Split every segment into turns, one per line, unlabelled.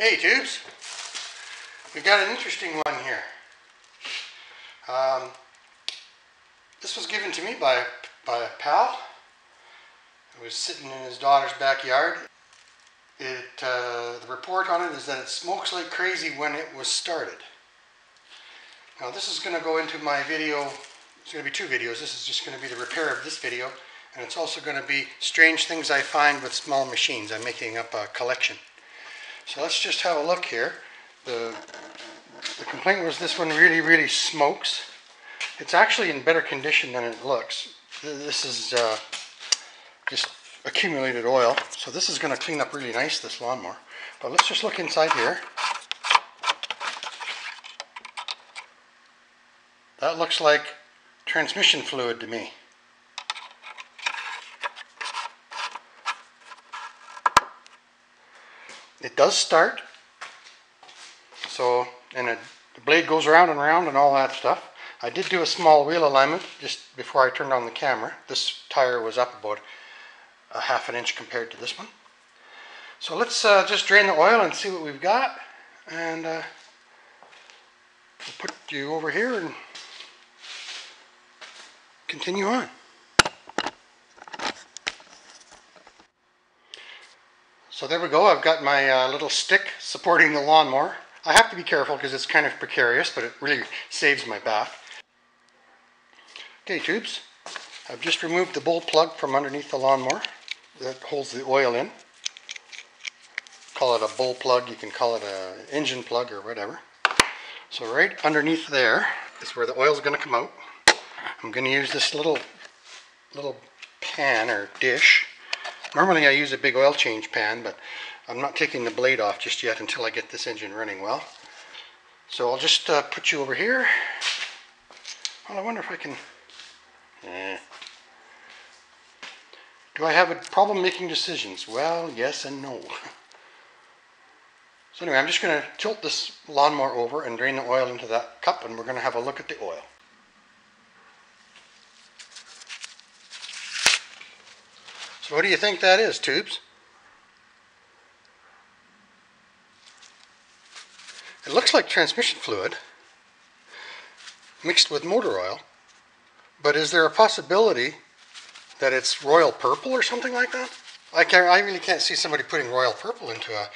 Hey tubes, we've got an interesting one here. Um, this was given to me by, by a pal who was sitting in his daughter's backyard. It, uh, the report on it is that it smokes like crazy when it was started. Now this is going to go into my video, it's going to be two videos. This is just going to be the repair of this video and it's also going to be strange things I find with small machines. I'm making up a collection. So let's just have a look here. The, the complaint was this one really, really smokes. It's actually in better condition than it looks. This is uh, just accumulated oil. So this is going to clean up really nice, this lawnmower. But let's just look inside here. That looks like transmission fluid to me. It does start. So, and it, the blade goes around and around and all that stuff. I did do a small wheel alignment just before I turned on the camera. This tire was up about a half an inch compared to this one. So let's uh, just drain the oil and see what we've got. And uh, we'll put you over here and continue on. So there we go, I've got my uh, little stick supporting the lawnmower. I have to be careful because it's kind of precarious, but it really saves my back. Okay tubes, I've just removed the bolt plug from underneath the lawnmower that holds the oil in. Call it a bowl plug, you can call it an engine plug or whatever. So right underneath there is where the oil is going to come out. I'm going to use this little little pan or dish Normally I use a big oil change pan, but I'm not taking the blade off just yet until I get this engine running well. So I'll just uh, put you over here. Well, I wonder if I can... Eh. Do I have a problem making decisions? Well, yes and no. So anyway, I'm just going to tilt this lawnmower over and drain the oil into that cup and we're going to have a look at the oil. What do you think that is, tubes? It looks like transmission fluid mixed with motor oil, but is there a possibility that it's royal purple or something like that? I can't. I really can't see somebody putting royal purple into a,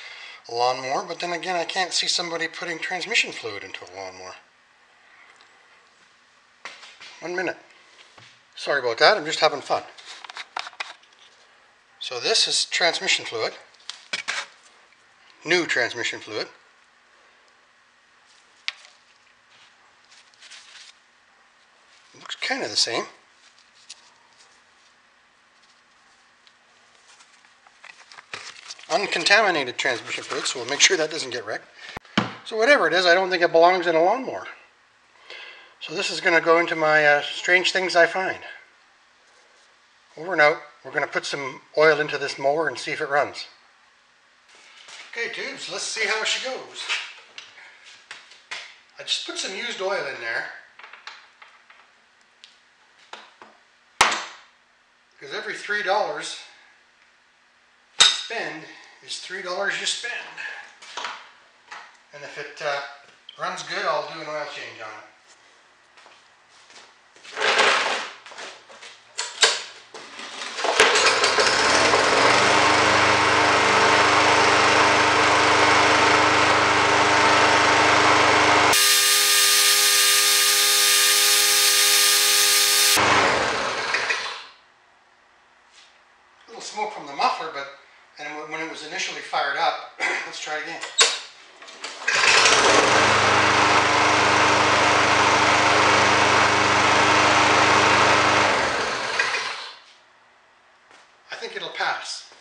lawnmower, but then again, I can't see somebody putting transmission fluid into a lawnmower. One minute. Sorry about that, I'm just having fun. So this is transmission fluid, new transmission fluid. Looks kind of the same. Uncontaminated transmission fluid, so we'll make sure that doesn't get wrecked. So whatever it is, I don't think it belongs in a lawnmower. So this is going to go into my uh, strange things I find. Over and out. We're going to put some oil into this mower and see if it runs. Okay tubes, let's see how she goes. I just put some used oil in there. Because every $3 you spend is $3 you spend. And if it uh, runs good, I'll do an oil change on it. Smoke from the muffler, but and when it was initially fired up, let's try it again. I think it'll pass.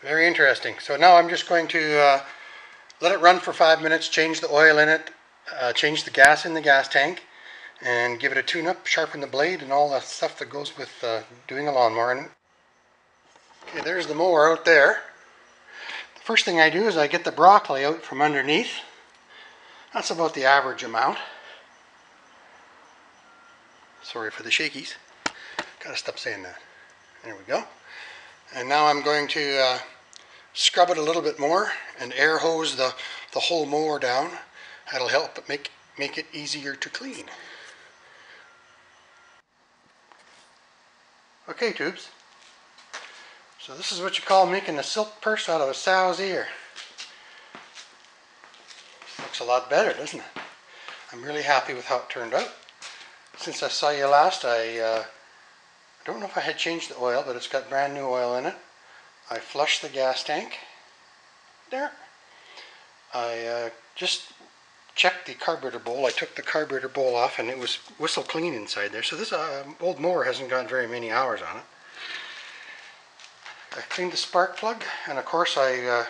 Very interesting. So now I'm just going to uh, let it run for five minutes, change the oil in it, uh, change the gas in the gas tank, and give it a tune-up, sharpen the blade, and all the stuff that goes with uh, doing a lawnmower. And Okay, there's the mower out there. The first thing I do is I get the broccoli out from underneath. That's about the average amount. Sorry for the shakies. Gotta stop saying that. There we go. And now I'm going to uh, scrub it a little bit more and air hose the, the whole mower down. That'll help make, make it easier to clean. Okay, tubes. So this is what you call making a silk purse out of a sow's ear. Looks a lot better, doesn't it? I'm really happy with how it turned out. Since I saw you last, I uh, don't know if I had changed the oil, but it's got brand new oil in it. I flushed the gas tank. There. I uh, just checked the carburetor bowl. I took the carburetor bowl off and it was whistle clean inside there. So this uh, old mower hasn't got very many hours on it. I cleaned the spark plug and of course I uh,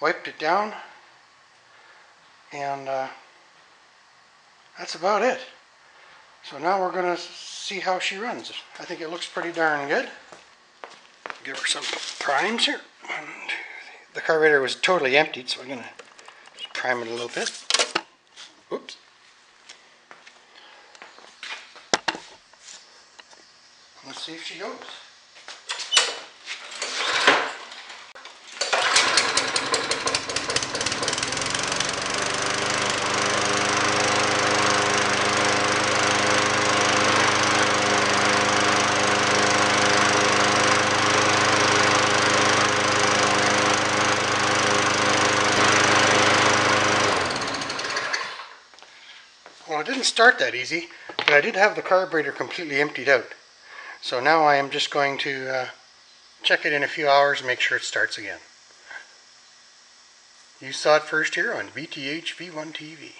wiped it down and uh, that's about it. So now we're going to see how she runs. I think it looks pretty darn good. Give her some primes here. The carburetor was totally emptied, so I'm going to prime it a little bit. Oops. Let's see if she goes. It didn't start that easy, but I did have the carburetor completely emptied out. So now I am just going to uh, check it in a few hours and make sure it starts again. You saw it first here on VTH V1 TV.